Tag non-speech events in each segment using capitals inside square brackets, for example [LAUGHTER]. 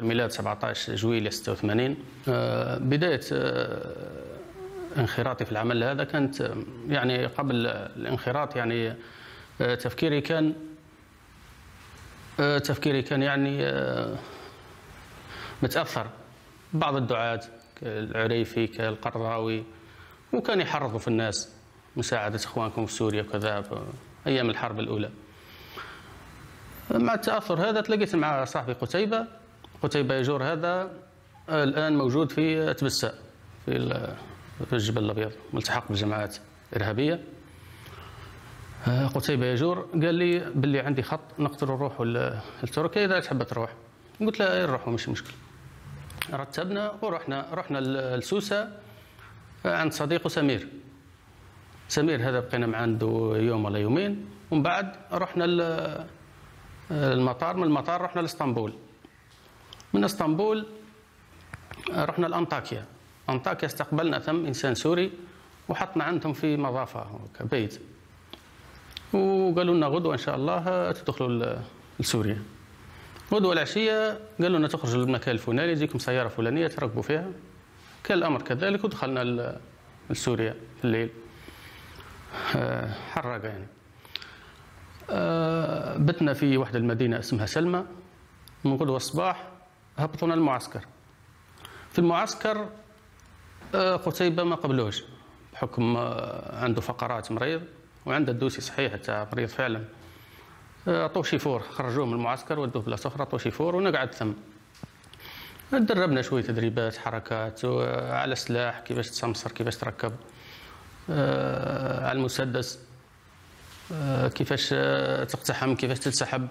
الميلاد 17 جويلية 86 آه، بداية آه، انخراطي في العمل هذا كانت آه، يعني قبل الانخراط يعني تفكيري كان تفكيري كان يعني متأثر بعض الدعاة كالعريفي كالقرضاوي وكان يحرضوا في الناس مساعدة إخوانكم في سوريا وكذا أيام الحرب الأولى. مع التأثر هذا تلاقيت مع صاحبي قتيبة. قتيبة يجور هذا الآن موجود في تبساء في الجبل الأبيض ملتحق بالجماعات الإرهابية قتيبة يجور قال لي باللي عندي خط نقدر نروح لتركيا إذا تحب تروح. قلت له نروحوا مش مشكل رتبنا ورحنا رحنا لسوسة عند صديقه سمير. سمير هذا بقينا مع عنده يوم ولا يومين. ومن بعد رحنا المطار من المطار رحنا لإسطنبول. من اسطنبول رحنا لانطاكيا أنطاكيا استقبلنا ثم إنسان سوري وحطنا عندهم في مضافة بيت وقالوا لنا غدوة إن شاء الله تدخلوا لسوريا. غدوة العشية قالوا لنا تخرجوا للمكان الفلاني يجيكم سيارة فلانية تركبوا فيها. كان الامر كذلك ودخلنا لسوريا في الليل. آه، حرقه يعني. آه، بتنا في واحدة المدينة اسمها سلمى. من غدوة الصباح هبطونا المعسكر. في المعسكر آه، قتيبة ما قبلوش بحكم آه، عنده فقرات مريض وعنده الدوسي صحيح تاع مريض فعلا. عطوه شيفور خرجوه من المعسكر ودوه بلاصة أخرى عطوه شيفور ونقعد ثم. دربنا شوية تدريبات حركات على السلاح كيفاش تسمسر كيفاش تركب على المسدس آه، كيفاش آه، تقتحم كيفاش تنسحب.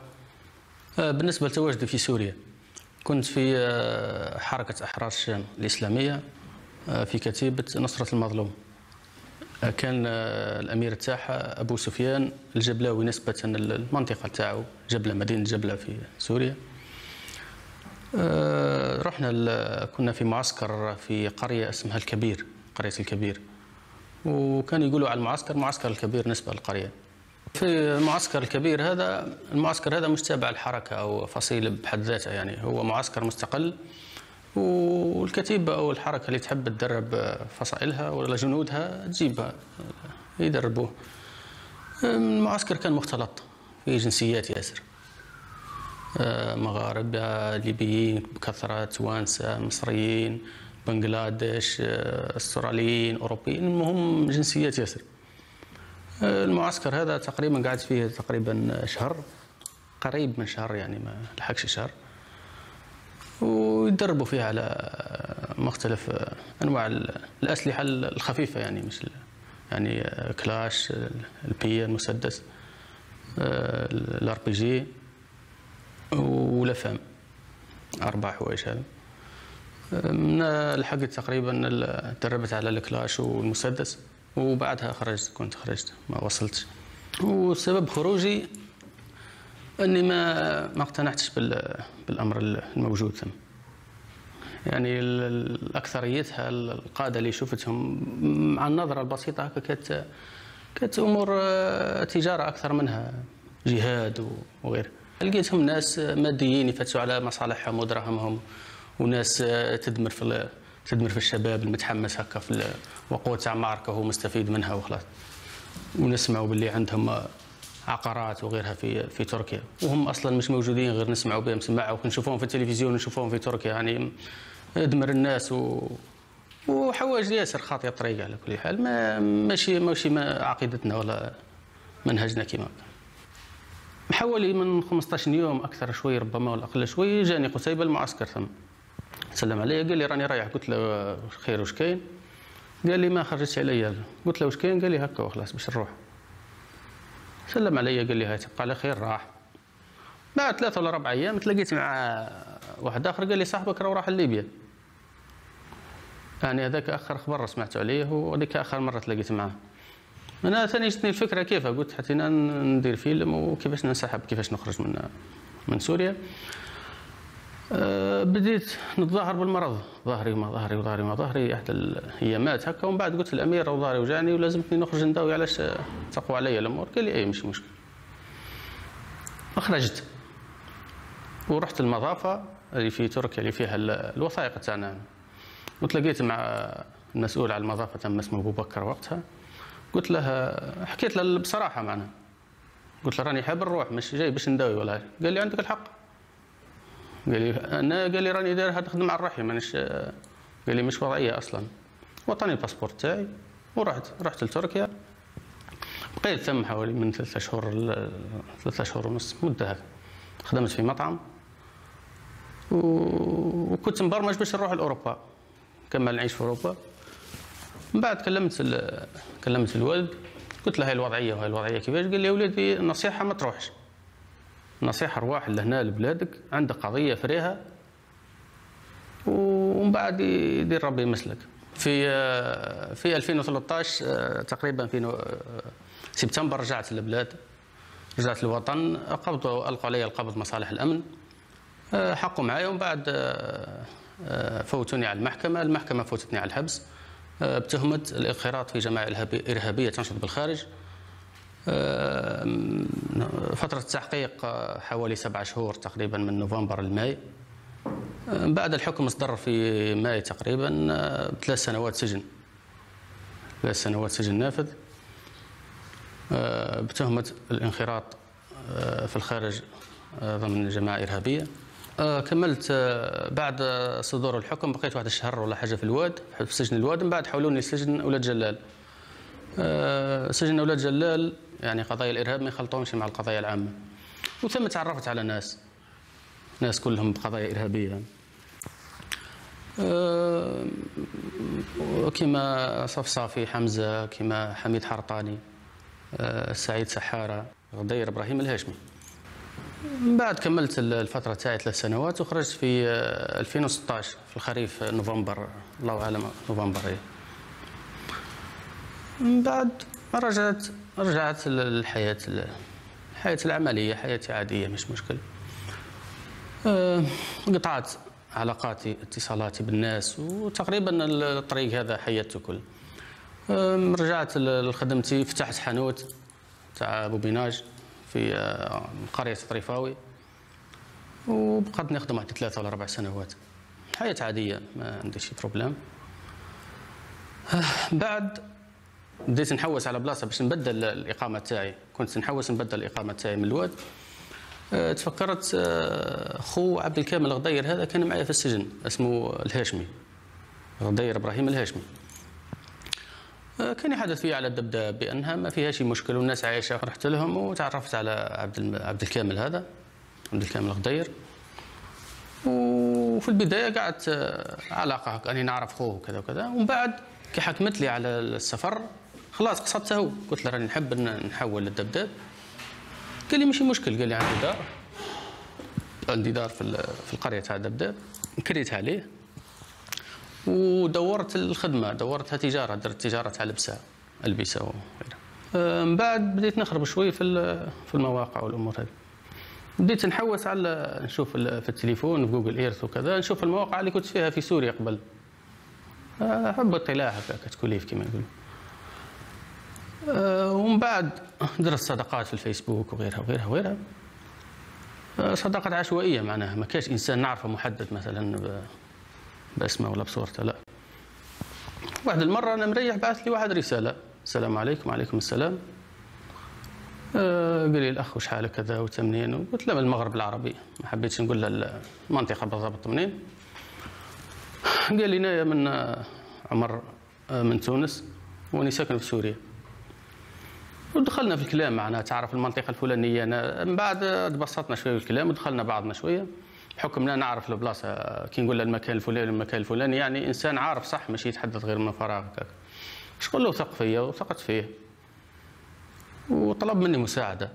آه، بالنسبة لتواجدي في سوريا. كنت في حركة أحرار الشام الإسلامية في كتيبة نصرة المظلوم. كان الأمير تاعها أبو سفيان الجبلاوي نسبة للمنطقة تاعو جبلة مدينة جبلة في سوريا. رحنا كنا في معسكر في قرية اسمها الكبير قرية الكبير. وكان يقولوا على المعسكر معسكر الكبير نسبة للقرية. في المعسكر الكبير هذا المعسكر هذا مش تابع الحركة أو فصيلة بحد ذاتها يعني. هو معسكر مستقل والكتيبة أو الحركة اللي تحب تدرب فصائلها ولا جنودها تجيبها يدربوه. المعسكر كان مختلط في جنسيات ياسر. مغاربة ليبيين بكثرة توانسة مصريين بنغلاديش أستراليين أوروبيين المهم جنسيات ياسر. المعسكر هذا تقريبا قعدت فيه تقريبا شهر قريب من شهر يعني ما لحقش شهر. ويدربوا فيه على مختلف أنواع الأسلحة الخفيفة يعني مثل يعني كلاش البي المسدس الأر بي جي ولفام أربع حوايج هذا. من لحقت تقريبا دربت على الكلاش والمسدس. وبعدها خرجت كنت خرجت ما وصلتش. وسبب خروجي أني ما ما اقتنعتش بالأمر الموجود. ثم يعني الاكثريتها القادة اللي شفتهم مع النظرة البسيطة هكا كانت كانت أمور آه، تجارة أكثر منها جهاد وغيره لقيتهم ناس ماديين يفتشوا على مصالحهم ودراهمهم وناس آه، تدمر في تدمر في الشباب المتحمس هكا في الوقوع تاع معركه هو مستفيد منها وخلاص. ونسمعوا باللي عندهم عقارات وغيرها في في تركيا. وهم أصلا مش موجودين غير نسمعوا بهم سماعة ونشوفوهم في التلفزيون ونشوفوهم في تركيا. يعني دمر الناس و وحوايج ياسر خاطئة الطريق على كل حال. ما ماشي ماشي ما عقيدتنا ولا منهجنا كما حوالي من 15 يوم أكثر شوي ربما ولا أقل شوي جاني قتيبه المعسكر ثم. سلم علي قال لي راني رايح. قلت له خير وش كاين؟ قال لي ما خرجتش عليا. قلت له وش كاين؟ قال لي هكا وخلاص باش نروح. سلم علي قال لي هاي تبقى على خير راح. بعد ثلاثة ولا أربع أيام تلاقيت مع واحد آخر. قال لي صاحبك راه راح لليبيا. يعني هذاك آخر خبر سمعت عليه وهذيك آخر مرة تلاقيت معاه. أنا ثاني جتني الفكرة كيف قلت حتى ندير فيلم وكيفاش ننسحب كيفاش نخرج من من سوريا. بديت نتظاهر بالمرض. ظهري ما ظهري وظهري ما ظهري احد الايامات هكا ومن بعد قلت للأمير وظهري وجعني ولازمتني نخرج نداوي علاش تقوى علي الأمور؟ قال لي اي مش مشكل. خرجت ورحت المضافه اللي في تركيا اللي فيها الوثائق تاعنا. وتلاقيت مع المسؤول على المضافة تم اسمه أبو بكر وقتها. قلت له حكيت له بصراحة معنا قلت له راني حاب نروح مش جاي باش نداوي ولا قال لي عندك الحق. قال لي أنا قال لي راني داير نخدم مع الرحي مانيش قال لي مش وضعيه أصلا. وعطاني الباسبور تاعي ورحت رحت لتركيا. بقيت ثم حوالي من ثلاثة شهور ثلاثة شهور ونص مدة هكا. خدمت في مطعم. وكنت مبرمج باش نروح لأوروبا. كمل نعيش في أوروبا. من بعد كلمت كلمت الوالد. قلت له هاي الوضعية وهاي الوضعية كيفاش؟ قال لي يا ولدي النصيحة ما تروحش. النصيحه روح لهنا لبلادك عندك قضية فريها ومن بعد يدير ربي يمسلك. في في 2013 تقريبا في سبتمبر رجعت للبلاد رجعت للوطن قبضوا ألقوا علي القبض مصالح الأمن. حقوا معايا ومن بعد فوتوني على المحكمة المحكمة فوتتني على الحبس. بتهمة الانخراط في جماعة ارهابيه تنشط بالخارج. فترة التحقيق حوالي سبعة شهور تقريبا من نوفمبر لماي. بعد الحكم اصدر في ماي تقريبا ثلاث سنوات سجن. ثلاث سنوات سجن نافذ. بتهمة الانخراط في الخارج ضمن جماعة إرهابية كملت بعد صدور الحكم بقيت واحد الشهر ولا حاجة في الواد في سجن الواد من بعد حولوني لسجن أولاد جلال. سجن أولاد جلال يعني قضايا الإرهاب ما يخلطونش مع القضايا العامة. وثم تعرفت على ناس ناس كلهم بقضايا إرهابية. أه كما صفصافي حمزة كما حميد حرطاني أه سعيد سحارة غدير إبراهيم الهاشمي. من بعد كملت الفترة تاعي ثلاث سنوات وخرجت في 2016 في الخريف نوفمبر الله أعلم نوفمبر إيه. من بعد رجعت رجعت للحياة الحياة العملية حياتي عادية مش مشكل. أه قطعت علاقاتي اتصالاتي بالناس وتقريبا الطريق هذا حياته كل رجعت لخدمتي فتحت حانوت تاع بوبيناج في قرية طريفاوي. وبقيت نخدم واحد ثلاثة ولا أربع سنوات. حياة عادية ما عندي شي problème بعد بديت نحوس على بلاصة باش نبدل الإقامة تاعي. كنت نحوس نبدل الإقامة تاعي من الواد. أه، تفكرت أه، خو عبد الكامل غدير هذا كان معي في السجن اسمه الهاشمي. غدير إبراهيم الهاشمي. أه، كان يحدث فيه على الدبداب بأنها ما فيها شيء مشكل والناس عايشة رحت لهم وتعرفت على عبد عبد الكامل هذا عبد الكامل غدير. وفي البداية قعدت علاقة أني نعرف خوه وكذا وكذا. ومن بعد كي حكمت لي على السفر خلاص قصدته قلت له راني نحب نحول للدبداب قال لي ماشي مشكل. قال لي عندي دار. عندي دار في في القرية تاع دبداب كريتها عليه ودورت الخدمة. دورتها تجارة. درت تجارة تاع لبسة. ألبسة وغيرها آه، من بعد بديت نخرب شوي في في المواقع والأمور هذه بديت نحوس على نشوف في التليفون في جوجل إيرث وكذا نشوف المواقع اللي كنت فيها في سوريا قبل. آه، حب اطلاع هكاك تكوليف كما يقولوا. ومن بعد درت صداقات في الفيسبوك وغيرها وغيرها وغيرها. آه، صداقات عشوائية معناها. ما كاش إنسان نعرفه محدد مثلا باسمه ولا بصورته لا. واحد المرة أنا مريح بعث لي واحد رسالة. السلام عليكم وعليكم السلام. آه، قال لي الأخ وش حالك كذا وتمنين وقلت له من المغرب العربي. ما حبيتش نقول له المنطقة بالضبط منين. قال لي أنا من عمر من تونس واني ساكن في سوريا. ودخلنا في الكلام معنا تعرف المنطقة الفلانية أنا من بعد تبسطنا شوية في الكلام ودخلنا بعضنا شوية. بحكمنا نعرف البلاصة كي نقول المكان الفلاني المكان الفلاني يعني إنسان عارف صح ماشي يتحدث غير من فراغ هكاك. شغل له وثق فيا وثقت فيه. وطلب مني مساعدة.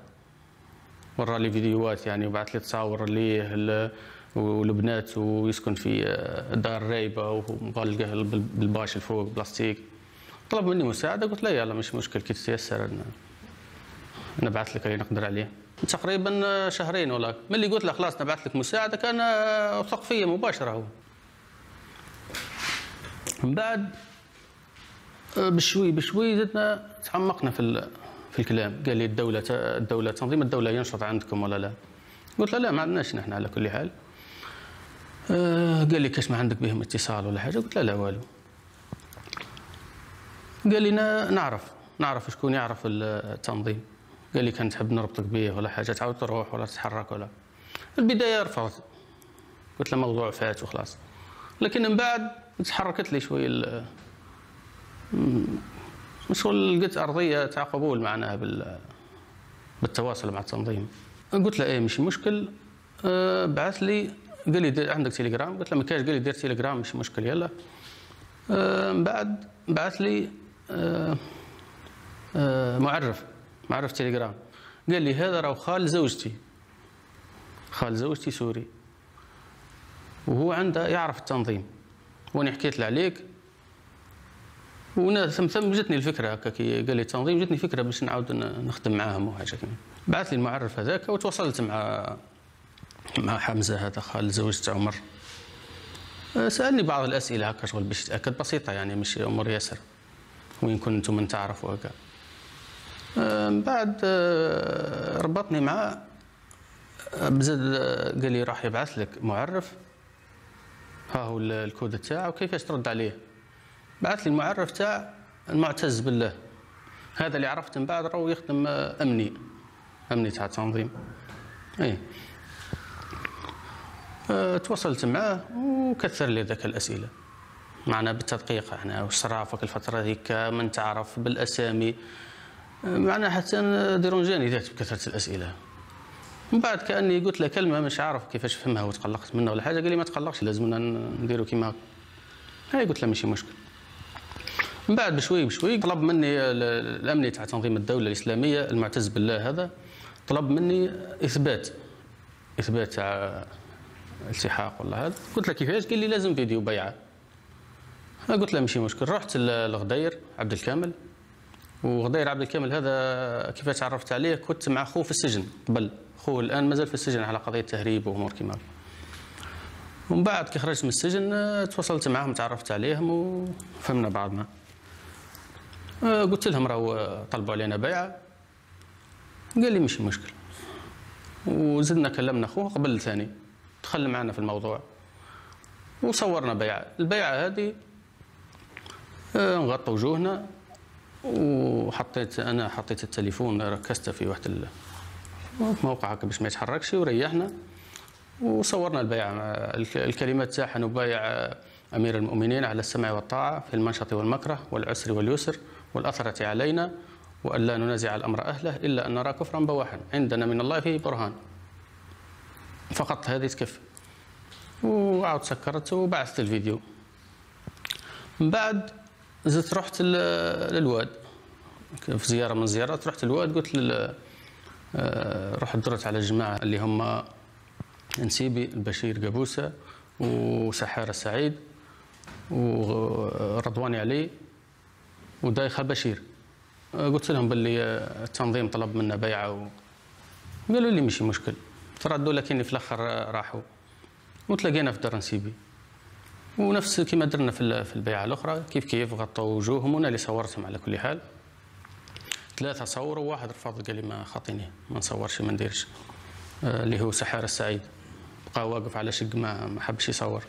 ورى لي فيديوهات يعني وبعث لي تصاور ليه والبنات ويسكن في دار رايبه ومغلقه بالباش الفوق بلاستيك. طلب مني مساعدة قلت له يلا مش مشكل كي تتيسر نبعث لك اللي نقدر عليه. تقريبا شهرين ولا من اللي قلت له خلاص نبعث لك مساعدة كان وثق فيا مباشرة هو. من بعد بشوي بشوي زدنا تعمقنا في في الكلام. قال لي الدولة الدولة تنظيم الدولة ينشط عندكم ولا لا؟ قلت له لا ما عندناش نحن على كل حال. آه قال لي كاش ما عندك بهم اتصال ولا حاجة؟ قلت له لا والو. قال لي نعرف. نعرف شكون يعرف التنظيم. قال لي كان تحب نربطك به ولا حاجة تعاود تروح ولا تتحرك ولا. البداية رفضت. قلت له موضوع فات وخلاص. لكن من بعد تحركت لي شوية شغل لقيت أرضية تاع قبول معناها بال بالتواصل مع التنظيم. قلت له إيه مش مشكل. أه بعث لي. قال لي عندك تليجرام؟ قلت له ما كاش قال لي دير تليجرام مش مشكل يلا. أه بعد بعث لي معرف معرف تليجرام. قال لي هذا راه خال زوجتي. خال زوجتي سوري. وهو عنده يعرف التنظيم. وأنا حكيت له عليك. ونا ثم ثم جتني الفكرة هكا كي قال لي التنظيم جتني فكرة باش نعاود نخدم معاهم وحاجه كيما. بعث لي المعرف هذاك وتواصلت مع مع حمزة هذا خال زوجة عمر. سألني بعض الأسئلة هكا شغل باش يتاكد بسيطة يعني مش أمور ياسر. وين كنتم من تعرفوا هكا؟ من بعد ربطني معاه بزاد قال لي راح يبعث لك معرف. ها هو الكود تاعه وكيفاش ترد عليه. بعث لي المعرف تاع المعتز بالله. هذا اللي عرفت من بعد راهو يخدم أمني. أمني تاع التنظيم. اي أه تواصلت معاه وكثر لي ذاك الأسئلة. معنا بالتدقيق إحنا واش رافك الفترة ذيك من تعرف بالأسامي. معنا حتى ديرونجاني ذات بكثرة الأسئلة. من بعد كأني قلت له كلمة مش عارف كيفاش فهمها وتقلقت منها ولا حاجة قال لي ما تقلقش لازمنا نديروا كيما هاي قلت له ماشي مشكل. من بعد بشوي بشوي طلب مني الامني تاع تنظيم الدولة الإسلامية المعتز بالله هذا طلب مني إثبات إثبات تاع التحاق ولا هذا. قلت له كيفاش؟ قال لي لازم فيديو بيعة. قلت له ماشي مشكل. رحت لغدير عبد الكامل. وغدير عبد الكامل هذا كيفاش تعرفت عليه؟ كنت مع خوه في السجن قبل. خوه الآن مازال في السجن على قضية تهريب وأمور كيما ومن بعد كي خرجت من السجن تواصلت معهم تعرفت عليهم وفهمنا بعضنا. آه، قلت لهم راهو طلبوا علينا بيعه قال لي مش مشكل. وزدنا كلمنا أخوه قبل ثاني. دخل معنا في الموضوع. وصورنا بيعه البيعه هذه آه، نغطى وجوهنا وحطيت أنا حطيت التليفون ركزته في واحد الموقع هكا باش ما يتحركش وريحنا وصورنا البيعه الكلمات تاعها نبايع أمير المؤمنين على السمع والطاعة في المنشط والمكره والعسر واليسر والأثرة علينا وأن لا ننازع الأمر أهله إلا أن نرى كفرا بواحا عندنا من الله فيه برهان. فقط هذه تكفي. وعاود سكرت وبعثت الفيديو. من بعد زدت رحت للواد. في زيارة من زيارات رحت للواد قلت لل آه، رحت درت على الجماعة اللي هم نسيبي البشير قبوسة وسحارة سعيد ورضواني علي ودايخة بشير. قلت لهم باللي التنظيم طلب منا بيعة و... قالوا لي ماشي مشكل. تردوا لكن في الآخر راحوا. وتلاقينا في دار نسيبي. ونفس كما درنا في في البيعة الأخرى كيف كيف غطوا وجوههم وأنا اللي صورتهم على كل حال. ثلاثة صوروا واحد رفض قال لي ما خاطيني ما نصورش ما نديرش. آه، اللي هو سحار السعيد. بقى واقف على شق ما ما حبش يصور.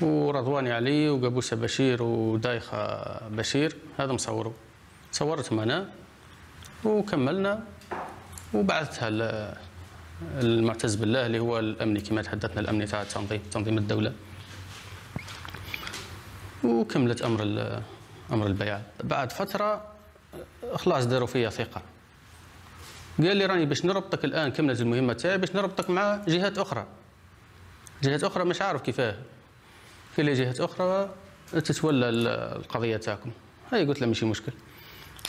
ورضواني علي وقبوسه بشير ودايخة بشير هذا مصوروا صورتهم أنا وكملنا. وبعثتها المعتز بالله اللي هو الامني كما تحدثنا الامني تاع التنظيم تنظيم الدولة. وكملت أمر أمر البيع بعد فترة خلاص داروا فيا ثقة. قال لي راني باش نربطك الآن كملت المهمة تاعي باش نربطك مع جهات أخرى. جهات أخرى مش عارف كيفاه. في لي جهات أخرى تتولى القضية تاعكم. هاي قلت له ماشي مشكل.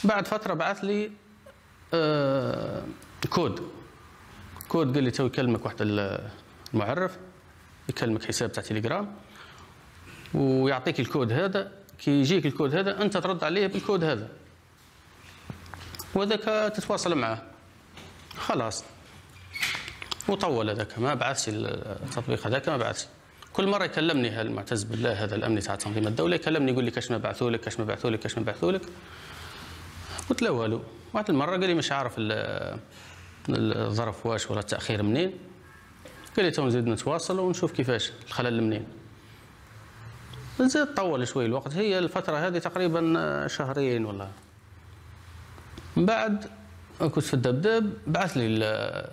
بعد فترة بعث لي آه كود. كود قال لي تو يكلمك واحد المعرف يكلمك حساب تاع تليجرام. ويعطيك الكود هذا كي يجيك الكود هذا أنت ترد عليه بالكود هذا. وذاك تتواصل معه. خلاص. وطول هذاك ما بعثش التطبيق هذاك ما بعثش. كل مرة يكلمني المعتز بالله هذا الامني تاع تنظيم الدولة يكلمني يقول لي كاش ما بعثوا لك كاش ما بعثوا لك كاش ما بعثوا لك. قلت له والو. واحد المرة قال لي مش عارف الظرف واش ولا التأخير منين. قال لي تو نزيد نتواصل ونشوف كيفاش. الخلل منين. زاد طول شوي الوقت. هي الفترة هذه تقريبا شهرين ولا. من بعد كنت في الدبدب بعث لي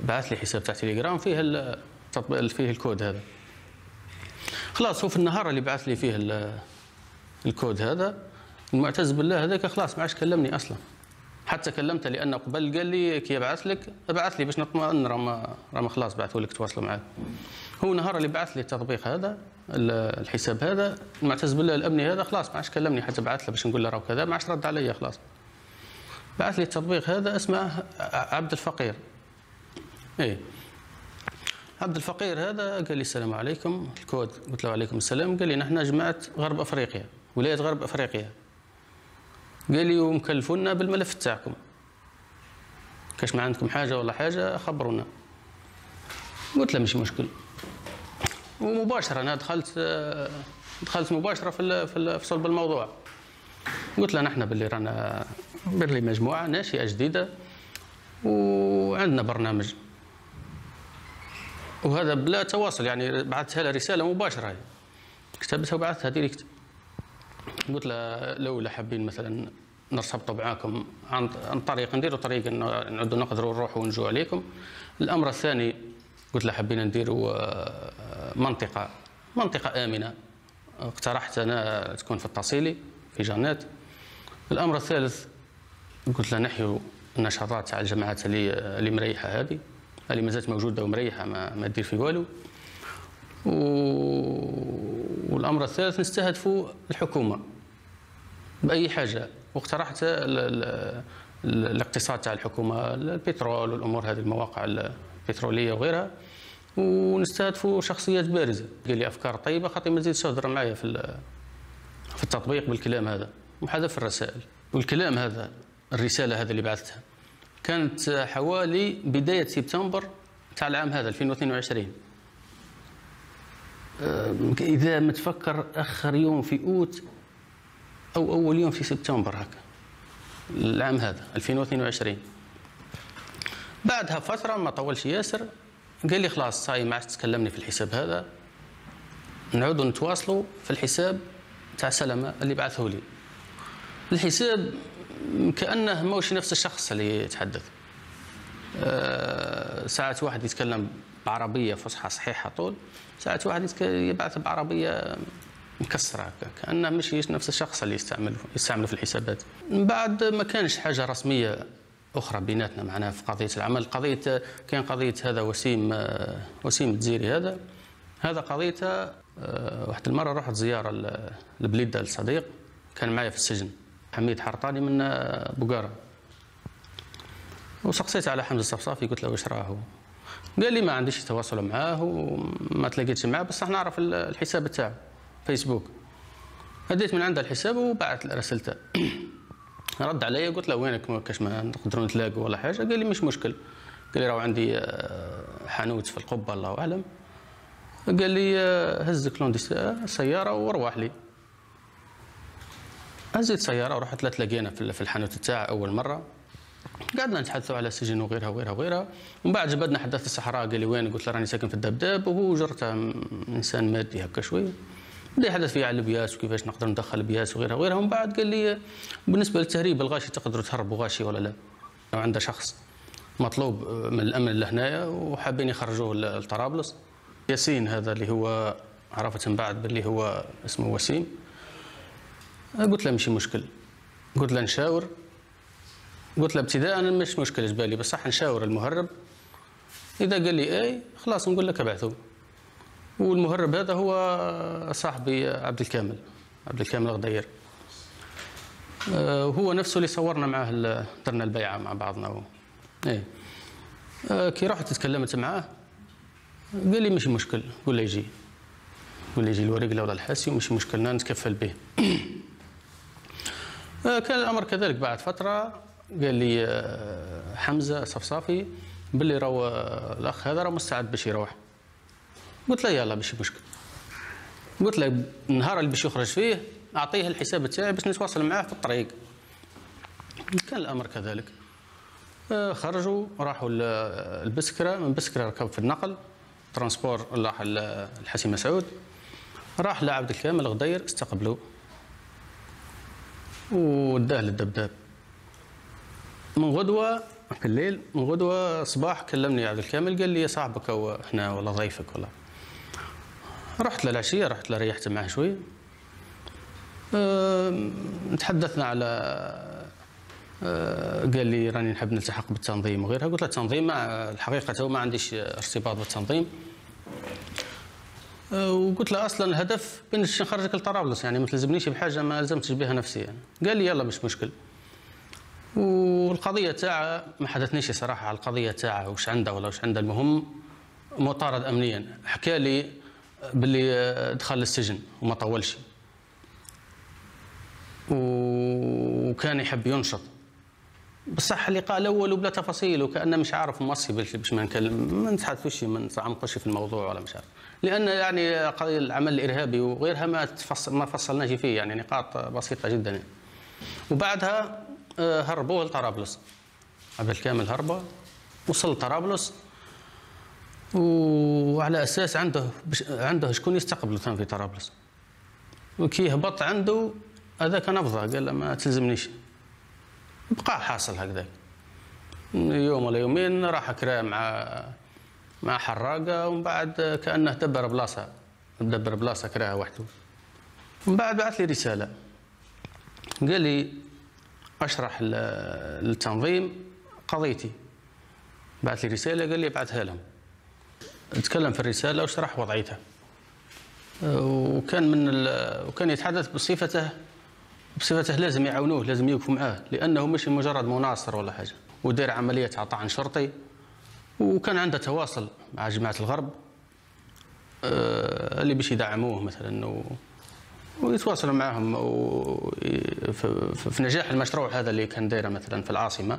بعث لي حساب تاع تليجرام فيه التطبيق فيه الكود هذا. خلاص هو في النهار اللي بعث لي فيه الكود هذا. المعتز بالله هذاك خلاص ما عادش كلمني أصلا. حتى كلمته لأنه قبل قال لي كي يبعث لك أبعث لي باش نطمئن راما راما خلاص بعثوا لك تواصلوا معاه. هو نهار اللي بعث لي التطبيق هذا الحساب هذا المعتز بالله الابني هذا خلاص ما عادش كلمني حتى بعث له باش نقول له راه كذا ما عادش رد علي خلاص. بعث لي التطبيق هذا اسمه عبد الفقير. إيه. عبد الفقير هذا قال لي السلام عليكم الكود قلت له عليكم السلام قال لي نحن جماعة غرب أفريقيا ولاية غرب أفريقيا. قال لي ومكلفونا بالملف تاعكم. كاش ما عندكم حاجة ولا حاجة خبرونا. قلت له مش مشكل. ومباشرة أنا دخلت دخلت مباشرة في في صلب الموضوع. قلت له نحن باللي رانا باللي مجموعة ناشئة جديدة وعندنا برنامج. وهذا بلا تواصل يعني بعثتها له رسالة مباشرة. كتبتها وبعثتها ديريكت. قلت له لو حابين مثلا نرتبطوا معاكم عن طريق نديروا طريق نعودوا نقدروا نروحوا ونجوا عليكم. الأمر الثاني قلت له حابين نديروا آه، منطقة منطقة آمنة. اقترحت أنا تكون في التصيلي في جانات الأمر الثالث قلت له نحيوا النشاطات تاع الجماعات اللي اللي مريحة هذه اللي مازالت موجودة ومريحة ما, ما دير في والو. و... والأمر الثالث نستهدفوا الحكومة بأي حاجة. واقترحت ال... ال... الاقتصاد تاع الحكومة البترول والأمور هذه المواقع البتروليه وغيرها ونستهدفوا شخصيات بارزة. قال لي أفكار طيبة خاطر ما تزيدش تهضر معايا في في التطبيق بالكلام هذا. وحذف الرسائل. والكلام هذا الرسالة هذه اللي بعثتها كانت حوالي بداية سبتمبر تاع العام هذا 2022 إذا متفكر آخر يوم في أوت أو أول يوم في سبتمبر هكا العام هذا 2022 بعدها فترة ما طولش ياسر قال لي خلاص صاي ما عادش تكلمني في الحساب هذا. نعودوا نتواصلوا في الحساب تاع سلمة اللي بعثه لي. الحساب كأنه موش نفس الشخص اللي يتحدث. أه ساعات واحد يتكلم بعربية فصحى صحيحة طول ساعات واحد يبعث بعربية مكسرة كأنه مش نفس الشخص اللي يستعمل يستعمله في الحسابات. من بعد ما كانش حاجة رسمية أخرى بيناتنا معناها في قضية العمل. قضية كان قضية هذا وسيم وسيم الجزيري هذا. هذا قضيته آه، واحد المرة رحت زيارة لبليدة الصديق كان معايا في السجن. حميد حرطاني من آه، بقاره وسقسيت على حمزة الصفصافي. قلت له واش راهو؟ قال لي ما عنديش تواصل معاه وما تلاقيتش معاه. بصح نعرف الحساب تاعه فيسبوك. هديت من عنده الحساب وبعث رسلته [CLEARS THROAT] رد علي قلت له وينك؟ كاش ما نقدروا نتلاقوا ولا حاجة. قال لي مش مشكل. قال لي راه عندي آه، حانوت في القبة الله أعلم. قال لي آه، هز كلوندي سيارة وروح لي. هزيت سيارة ورحت تلاقينا في الحانوت تاعه أول مرة. قعدنا نتحدثوا على السجن وغيرها وغيرها وغيرها. ومن بعد جبدنا حدث الصحراء. قال لي وين؟ قلت له راني ساكن في الدبداب. وهو جرته إنسان مادي هكا شوي. بدا يحدث فيها على البياس وكيفاش نقدر ندخل البياس وغيرها وغيرها؟ ومن بعد قال لي بالنسبة للتهريب الغاشي تقدروا تهربوا غاشي ولا لا؟ لو عنده شخص مطلوب من الأمن لهنايا وحابين يخرجوه لطرابلس. ياسين هذا اللي هو عرفت من بعد باللي هو اسمه وسيم. قلت له ماشي مشكل. قلت له نشاور. قلت له ابتداء مش مشكل جبالي بصح نشاور المهرب. إذا قال لي اي خلاص نقول لك ابعثه والمهرب هذا هو صاحبي عبد الكامل عبد الكامل الغدير هو نفسه اللي صورنا معاه درنا البيعة مع بعضنا و... إيه. كي رحت تكلمت معاه قال لي مش مشكل لي يجي. لي يجي الورقله ولا الحاسي مش مشكلنا نتكفل به. [COUGHS] كان الأمر كذلك بعد فترة قال لي آه، حمزة صفصافي باللي راهو الأخ هذا راه مستعد باش يروح. قلت له يلا ماشي مشكل قلت له النهار اللي باش يخرج فيه أعطيه الحساب تاعي باش نتواصل معاه في الطريق. كان الأمر كذلك. آه، خرجوا راحوا البسكرة من بسكره ركب في النقل ترانسبور راح الحسي مسعود. راح لعبد الكامل غدير استقبلوه. وداه للدبداب. من غدوة في الليل من غدوة صباح كلمني عبد الكامل قال لي صاحبك أو إحنا ولا ضيفك ولا رحت له العشيه رحت له ريحت معه شوي. أه تحدثنا على أه قال لي راني نحب نلتحق بالتنظيم وغيرها. قلت له التنظيم مع الحقيقة هو ما عنديش ارتباط بالتنظيم. أه وقلت له أصلا الهدف باش نخرجك لطرابلس يعني ما تلزمنيش بحاجة ما لزمتش بها نفسي يعني. قال لي يلا مش مشكل. والقضية تاعها ما حدثنيش صراحة على القضية تاعها وش عنده ولا وش عنده المهم مطارد امنيا. حكى لي باللي دخل السجن وما طولش. وكان يحب ينشط. بصح اللقاء الأول وبلا تفاصيل وكأنه مش عارف مصي باش ما نكلم. ما نتحدثوش ما نتعمقوش في الموضوع ولا مش عارف. لأن يعني قضيه العمل الإرهابي وغيرها ما تفصل ما فصلناش فيه يعني نقاط بسيطة جدا. يعني. وبعدها آه، هربوا لطرابلس. عبد الكامل هربه وصل طرابلس. وعلى أساس عنده عنده شكون يستقبله في طرابلس. وكي هبط عنده هذاك نفضه قال له ما تلزمنيش. بقى حاصل هكذا يوم ولا يومين راح كرا مع مع حراقة ومن بعد كأنه دبر بلاصة دبر بلاصة كراها وحده. ومن بعد بعث لي رسالة. قال لي أشرح للتنظيم قضيتي. بعث لي رسالة قال لي ابعثها لهم. تكلم في الرسالة وشرح وضعيته وكان من وكان يتحدث بصفته بصفته لازم يعاونوه لازم يوقفوا معاه لأنه مش مجرد مناصر ولا حاجة. ودير عملية طعن شرطي. وكان عنده تواصل مع جماعة الغرب آه، اللي باش يدعموه مثلا ويتواصلوا معهم. في نجاح المشروع هذا اللي كان دايره مثلا في العاصمة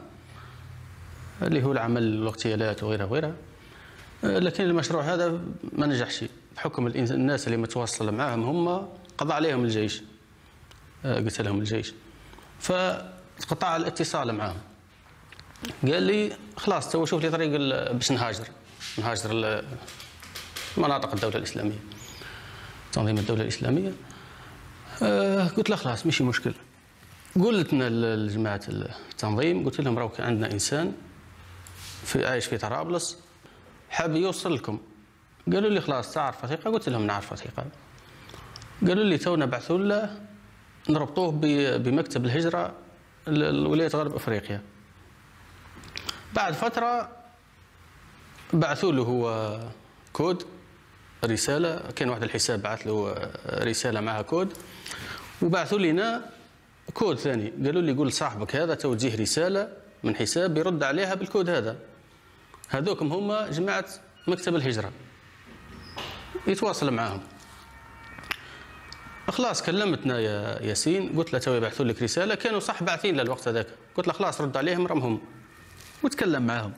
اللي هو العمل الاغتيالات وغيرها وغيرها لكن المشروع هذا ما نجحش. بحكم الناس اللي متواصله معاهم هم قضى عليهم الجيش. آه، قتلهم الجيش. فقطع الاتصال معاهم. قال لي خلاص تو شوف لي طريق باش نهاجر. نهاجر مناطق الدولة الإسلامية. تنظيم الدولة الإسلامية. آه قلت له خلاص ماشي مشكل. قلت لجماعة التنظيم قلت لهم راهو عندنا إنسان في عايش في طرابلس. حاب يوصل لكم قالوا لي خلاص تعرف وثيقه قلت لهم نعرف وثيقه قالوا لي تونا بعثوا له نربطوه بمكتب الهجرة لولاية غرب أفريقيا. بعد فترة بعثوا له هو كود رسالة كان واحد الحساب بعث له رسالة معها كود. وبعثوا لنا كود ثاني. قالوا لي قول صاحبك هذا توجيه رسالة من حساب يرد عليها بالكود هذا. هذوكم هما جماعة مكتب الهجرة. يتواصل معاهم. خلاص كلمتنا يا ياسين قلت له تو يبعثوا لك رسالة. كانوا صح باعثين للوقت هذاك. قلت له خلاص رد عليهم رمهم. وتكلم معاهم.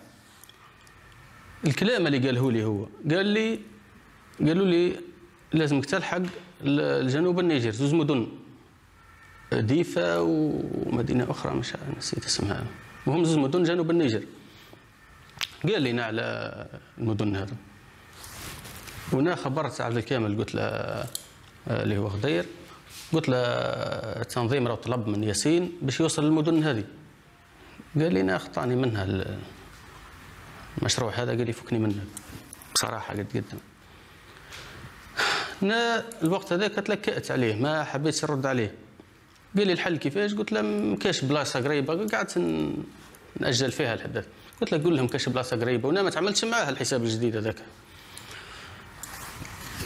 الكلام اللي قاله لي هو قال لي قالوا لي لازمك تلحق الجنوب النيجر زوج مدن. ديفا ومدينة أخرى مش نسيت اسمها. وهم زوج مدن جنوب النيجر. قال لي على المدن هذا. وأنا خبرت عبد الكامل قلت له اللي هو غدير قلت له التنظيم راه طلب من ياسين باش يوصل للمدن هذه. قال لي أنا أخطأني منها المشروع هذا قال لي فكني منه. بصراحة قد قدم. أنا الوقت هذاك تلكأت عليه ما حبيتش نرد عليه. قال لي الحل كيفاش؟ قلت له ما كاش بلاصة قريبة قعدت نأجل فيها الحدث. قلت له قول لهم كاش بلاصه قريبة وأنا ما تعملتش معاه الحساب الجديد هذاك.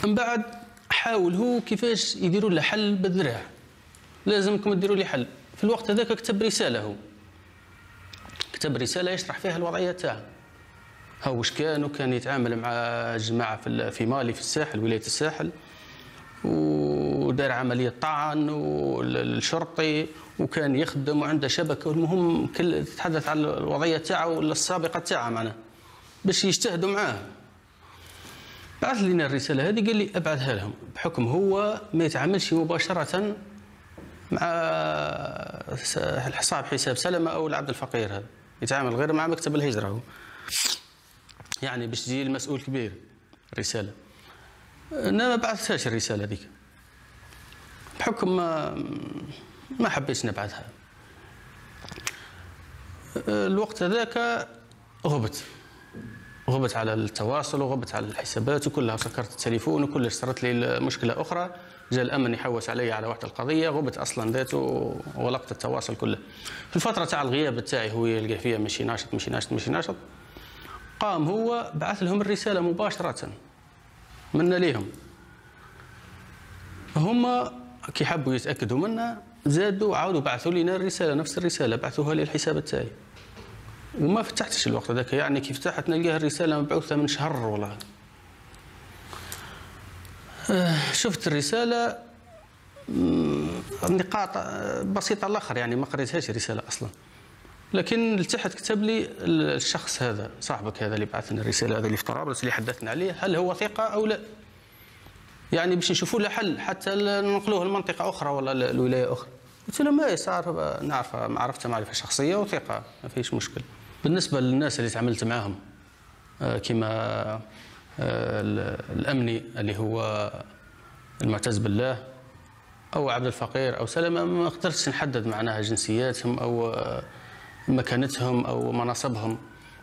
من بعد حاول هو كيفاش يديروا له حل بالذراع. لازمكم تديروا لي حل. في الوقت هذاك كتب رسالة هو. كتب رسالة يشرح فيها الوضعية تاعه. هو واش كان وكان يتعامل مع جماعة في مالي في الساحل ولاية الساحل. ودار عملية طعن والشرطي وكان يخدم وعنده شبكة المهم كل تتحدث على الوضعية تاعه السابقة تاعه معناه باش يجتهدوا معاه. بعث لنا الرسالة هذه قال لي أبعثها لهم. بحكم هو ما يتعاملش مباشرة مع صاحب حساب سلمة أو العبد الفقير هذا. يتعامل غير مع مكتب الهجرة هو. يعني باش تجي المسؤول كبير. رسالة. أنا ما بعثتهاش الرسالة ذيك بحكم ما ما حبيتش نبعثها. الوقت هذاك غبت. غبت على التواصل وغبت على الحسابات وكلها. سكرت التليفون وكلها صارت لي مشكلة أخرى. جاء الأمن يحوس علي على واحد القضية. غبت أصلا ذاته وغلقت التواصل كله. في الفترة تاع الغياب تاعي هو يلقى فيها ماشي ناشط ماشي ناشط ماشي ناشط. قام هو بعث لهم الرسالة مباشرة منا ليهم. هما كي حبوا يتأكدوا منا زادوا عاودوا بعثوا لنا الرسالة نفس الرسالة بعثوها لي الحساب تاعي وما فتحتش الوقت هذاك يعني كي فتحت نلقاها الرسالة مبعوثة من شهر والله. آه، شفت الرسالة نقاط بسيطة الآخر. يعني ما قريتهاش الرسالة أصلا. لكن لتحت كتب لي الشخص هذا صاحبك هذا اللي بعث الرسالة هذا اللي في طرابلس اللي حدثنا عليه هل هو ثقة أو لا؟ يعني باش نشوفوا له حل حتى ننقلوه لمنطقة أخرى ولا لولاية أخرى. قلت له ما صار نعرف معرفته معرفة شخصية وثقة ما فيش مشكل. بالنسبة للناس اللي تعاملت معاهم آه، كما آه، الأمني اللي هو المعتز بالله أو عبد الفقير أو سلمة ما قدرتش نحدد معناها جنسياتهم أو آه، مكانتهم أو مناصبهم.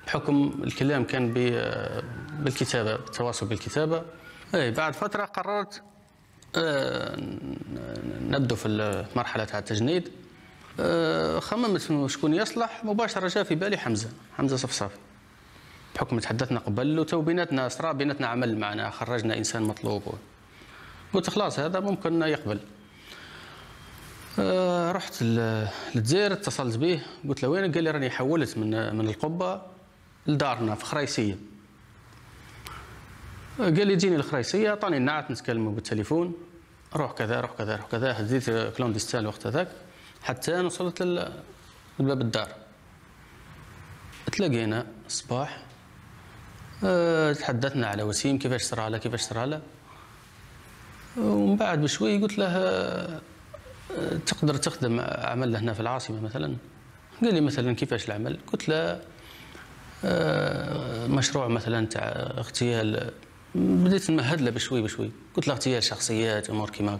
بحكم الكلام كان بالكتابة بالتواصل بالكتابة. اي بعد فترة قررت نبدو في المرحله تاع التجنيد. آه، خممت شكون يصلح؟ مباشرة جاء في بالي حمزة حمزة صفصافي بحكم تحدثنا قبل وتو بيناتنا صرا بيناتنا عمل معنا خرجنا إنسان مطلوب. قلت خلاص هذا ممكن يقبل. آه، رحت للجزائر اتصلت به قلت له وين؟ قال لي راني حولت من من القبة لدارنا في خريسية. قال لي جيني الخريسيه عطاني النعت نتكلموا بالتليفون. روح كذا روح كذا روح كذا هديت كلوندستان الوقت هذاك حتى وصلت لباب الدار. تلاقينا الصباح أه تحدثنا على وسيم كيفاش صرا له كيفاش صرا له. ومن بعد بشوي قلت له أه تقدر تخدم عمل هنا في العاصمة مثلا. قال لي مثلا كيفاش العمل؟ قلت له أه مشروع مثلا تاع اغتيال بديت نمهد له بشوي بشوي. قلت له اغتيال شخصيات أمور كيما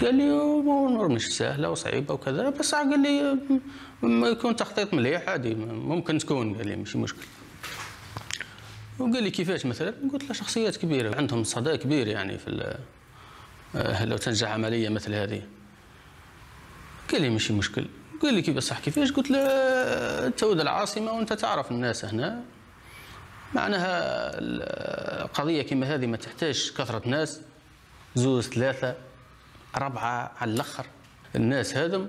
قال لي امور مش سهلة وصعيبة وكذا بس قال لي ما يكون تخطيط مليح عادي ممكن تكون. قال لي ماشي مشكل وقال لي كيفاش مثلا؟ قلت له شخصيات كبيرة عندهم صدى كبير يعني في آه، لو تنجح عملية مثل هذه. قال لي ماشي مشكل قال لي كيف صح كيفاش؟ قلت له تود العاصمة وأنت تعرف الناس هنا. معناها قضية كما هذه ما تحتاج كثرة ناس. زوز ثلاثة ربعة على الأخر. الناس هذم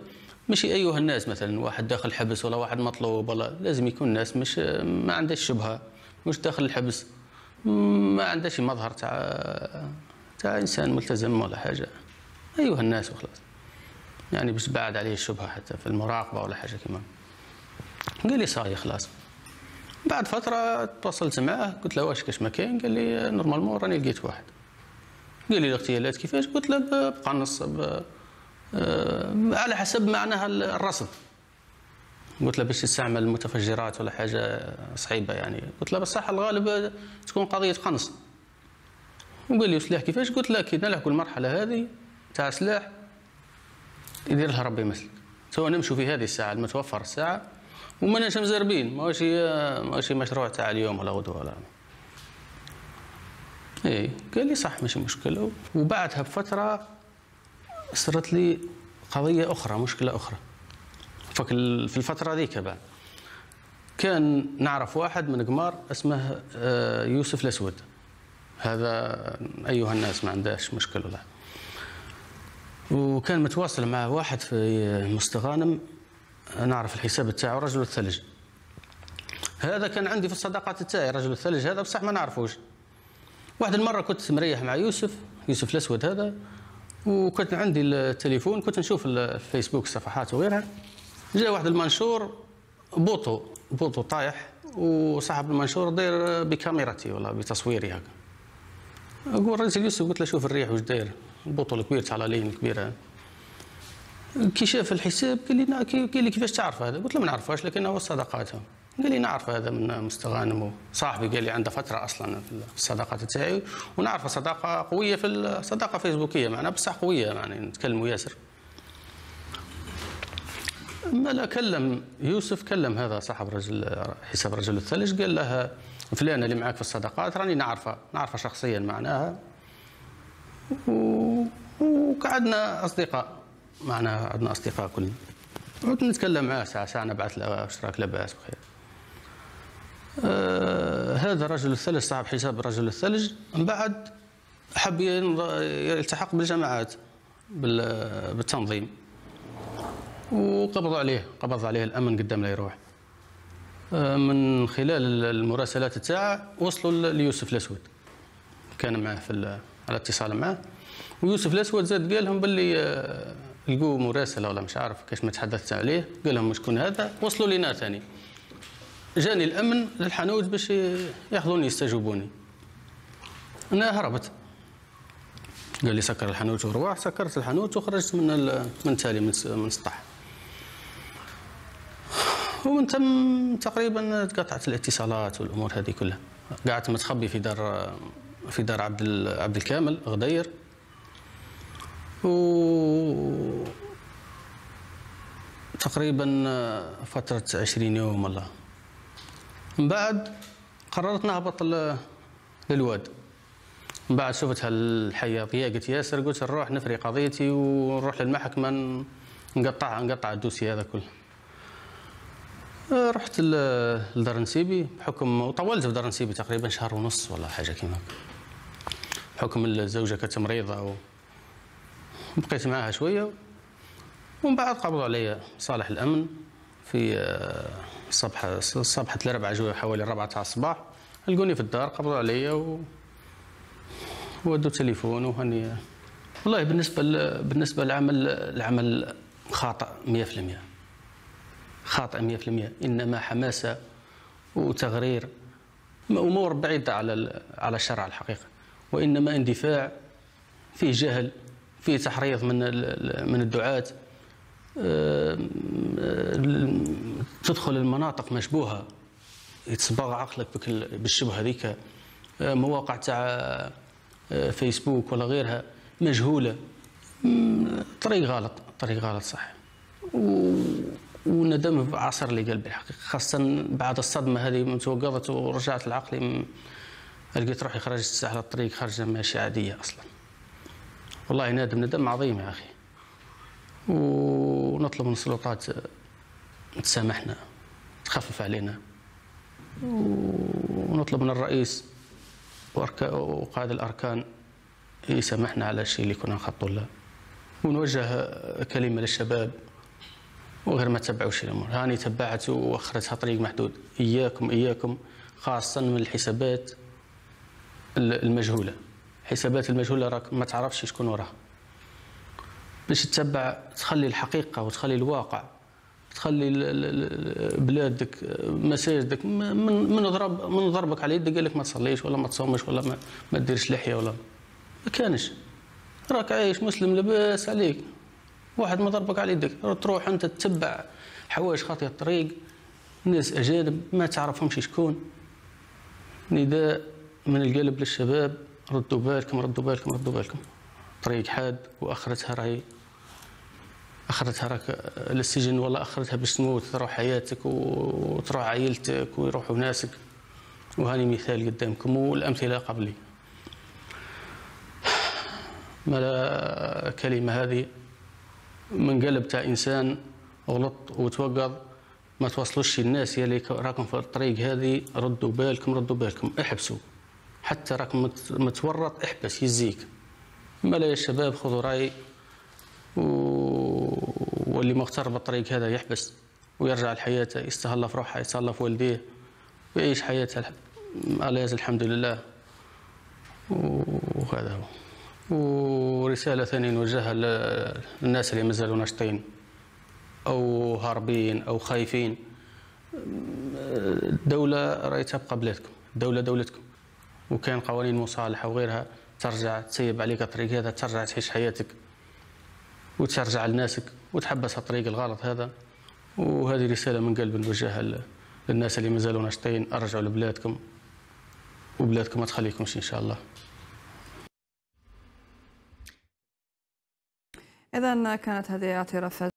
ماشي أيها الناس مثلا واحد داخل الحبس ولا واحد مطلوب ولا لازم يكون ناس مش ما عندهاش شبهة مش داخل الحبس. ما عندهاش مظهر تاع تاع إنسان ملتزم ولا حاجة. أيها الناس وخلاص. يعني باش بعد عليه الشبهه حتى في المراقبة ولا حاجة كمان قال لي صاي خلاص. بعد فترة تواصلت معاه قلت له واش كاش ما كاين قال لي normalement راني لقيت واحد. قال لي الاغتيالات كيفاش؟ قلت له بقنص آه، على حسب معناها الرصد قلت له باش تستعمل المتفجرات ولا حاجة صعيبة يعني. قلت له بصح الغالب تكون قضية قنص. وقال لي سلاح كيفاش؟ قلت له كي نلحقوا المرحلة هذه تاع سلاح يدير لها ربي مثلك سواء نمشوا في هذه الساعة المتوفر الساعة وما ناش مزربين ماشي ماشي مشروع تاع اليوم ولا غدوة ولا اي قال لي صح ماشي مشكلة. وبعدها بفترة صارت لي قضية أخرى مشكلة أخرى. في الفترة ذيك بعد كان نعرف واحد من قمار اسمه آه، يوسف الأسود. هذا أيها الناس ما عندهاش مشكلة ولا وكان متواصل مع واحد في مستغانم. نعرف الحساب تاعو رجل الثلج. هذا كان عندي في الصداقات تاعي رجل الثلج هذا بصح ما نعرفوش. واحد المرة كنت مريح مع يوسف يوسف الأسود هذا وكنت عندي التليفون كنت نشوف الفيسبوك الصفحات وغيرها. جاء واحد المنشور بوطو بوطو طايح وصاحب المنشور داير بكاميرتي ولا بتصويري هكا. رجل يوسف قلت له شوف الريح واش داير. البوطو الكبير تاع لين الكبيره كي شاف الحساب قال لي قال لي كيفاش تعرف هذا؟ قلت له ما نعرفهاش لكن هو الصداقات قال لي نعرف هذا من مستغانم وصاحبي قال لي عنده فترة أصلا في الصداقات تاعي ونعرف صداقة قوية في الصداقه فيسبوكية معنا بصح قوية يعني نتكلموا ياسر. لا كلم يوسف كلم هذا صاحب رجل حساب رجل الثلج قال له فلان اللي معك في الصداقات راني نعرفه نعرفه شخصيا معناها. وقعدنا أصدقاء. معنا عندنا أصدقاء كلنا. عدت نتكلم معاه ساعة ساعة نبعث له واش راك لاباس بخير آه هذا رجل الثلج صاحب حساب رجل الثلج. من بعد حب يلتحق بالجماعات بالتنظيم. وقبضوا عليه قبض عليه الأمن قدام لا يروح. آه، من خلال المراسلات تاعه وصلوا ليوسف الأسود. كان معه في على اتصال معه. ويوسف الأسود زاد قال لهم باللي آه، لقوا مراسله ولا مش عارف كاش ما تحدثت عليه قال لهم شكون هذا؟ وصلوا لنا ثاني. جاني الأمن للحانوت باش ياخذوني يستجوبوني. أنا هربت. قال لي سكر الحانوت وروح سكرت الحانوت وخرجت من من تالي من السطح ومن ثم تقريبا تقطعت الاتصالات والأمور هذه كلها. قعدت متخبي في دار في دار عبد عبد الكامل غدير. و تقريبا فترة عشرين يوم الله. من بعد قررت نهبط للواد. من بعد شفتها الحياة ضيقت ياسر قلت نروح نفري قضيتي ونروح للمحكمة نقطعها نقطع الدوسي هذا كله. رحت لدار نسيبي بحكم وطولت في دار نسيبي تقريبا شهر ونص ولا حاجة كيما. بحكم الزوجة كانت مريضة وبقيت معاها شوية. ومن بعد قبضوا علي صالح الأمن في صباح صباحة الأربعاء حوالي الرابعة تاع الصباح. لقوني في الدار قبضوا علي و ودوا تليفون وهني والله بالنسبة بالنسبة للعمل العمل خاطئ 100% خاطئ 100% إنما حماسة وتغرير أمور بعيدة على على الشرع الحقيقة. وإنما اندفاع فيه جهل فيه تحريض من من الدعاة تدخل المناطق مشبوهة يتصبغ عقلك بالشبهة هذيك مواقع تاع فيسبوك ولا غيرها مجهولة. طريق غلط طريق غلط صح. وندم عصر لي قلبي الحقيقة خاصة بعد الصدمة هذه توقفت ورجعت لعقلي لقيت روحي خرجت على الطريق خرجه ماشي عادية أصلا. والله نادم ندم عظيم يا أخي. ونطلب من السلطات تسامحنا تخفف علينا. ونطلب من الرئيس وقائد الأركان يسامحنا على الشيء اللي كنا نخطط له. ونوجه كلمة للشباب وغير ما تبعوش الأمور. هاني تبعت وأخرتها طريق محدود. إياكم إياكم خاصه من الحسابات المجهولة. حسابات المجهوله راك ما تعرفش شكون وراها. باش تتبع تخلي الحقيقة وتخلي الواقع تخلي بلادك مساجدك من من ضرب من ضربك على يدك قال لك ما تصليش ولا ما تصومش ولا ما, ما ديرش لحية ولا ما كانش. راك عايش مسلم لاباس عليك. واحد ما ضربك على يدك. تروح انت تتبع حوايج خاطئة الطريق ناس أجانب ما تعرفهمش شكون. نداء من القلب للشباب. ردوا بالكم ردوا بالكم ردوا بالكم. طريق حاد وأخرتها راهي أخرتها راك للسجن ولا أخرتها باش تموت تروح حياتك وتروح عائلتك ويروحوا ناسك. وهاني مثال قدامكم والأمثلة قبلي. [SIGHS] ما كلمة هذه. من قلب تاع إنسان غلط وتوقظ ما توصلوش الناس يلي راكم في الطريق هذه ردوا بالكم ردوا بالكم احبسوا حتى راكم متورط احبس يزيك. ما لا يا شباب خذوا رأي و... واللي مغتر بالطريق هذا يحبس ويرجع لحياته يستهلا في روحه يستهلا في والديه ويعيش حياته على الحمد لله. وهذا هو. ورسالة ثانية نوجهها للناس اللي مازالوا ناشطين أو هاربين أو خايفين. الدولة راهي تبقى بلادكم الدولة دولتكم. وكان قوانين مصالحة وغيرها ترجع تسيب عليك الطريق هذا ترجع تعيش حياتك وترجع لناسك وتحبس الطريق الغلط هذا. وهذه رسالة من قلب نوجهها للناس اللي مازالوا ناشطين أرجعوا لبلادكم وبلادكم ما تخليكمش إن شاء الله. إذا كانت هذه اعترافات